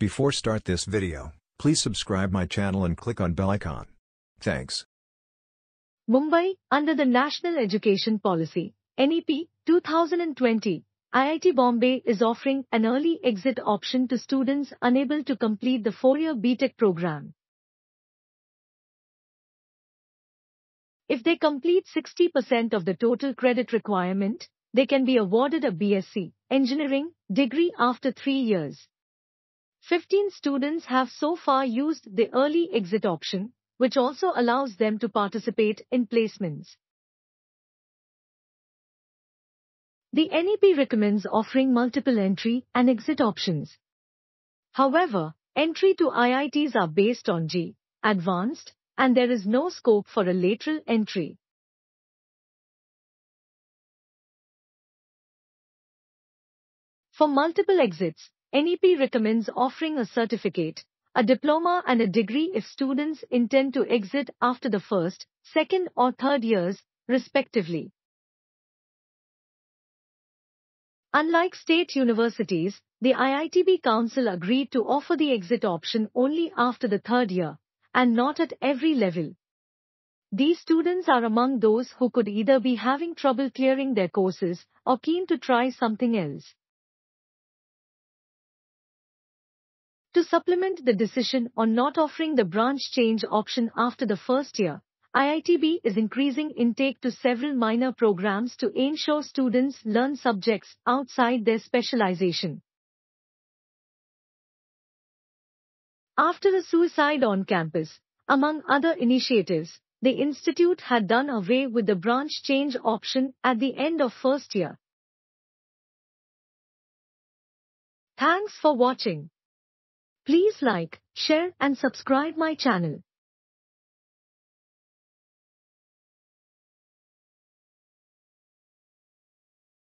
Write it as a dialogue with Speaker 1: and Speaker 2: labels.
Speaker 1: Before start this video, please subscribe my channel and click on bell icon. Thanks.
Speaker 2: Mumbai, under the National Education Policy, NEP 2020, IIT Bombay is offering an early exit option to students unable to complete the four-year BTech program. If they complete 60% of the total credit requirement, they can be awarded a BSc engineering degree after three years. 15 students have so far used the early exit option, which also allows them to participate in placements. The NEP recommends offering multiple entry and exit options. However, entry to IITs are based on JEE, advanced, and there is no scope for a lateral entry. For multiple exits, NEP recommends offering a certificate, a diploma and a degree if students intend to exit after the first, second or third years, respectively. Unlike state universities, the IITB Council agreed to offer the exit option only after the third year, and not at every level. These students are among those who could either be having trouble clearing their courses or keen to try something else. To supplement the decision on not offering the branch change option after the first year, IITB is increasing intake to several minor programs to ensure students learn subjects outside their specialization. After a suicide on campus, among other initiatives, the institute had done away with the branch change option at the end of first year. Thanks for watching. Please like, share and subscribe my channel.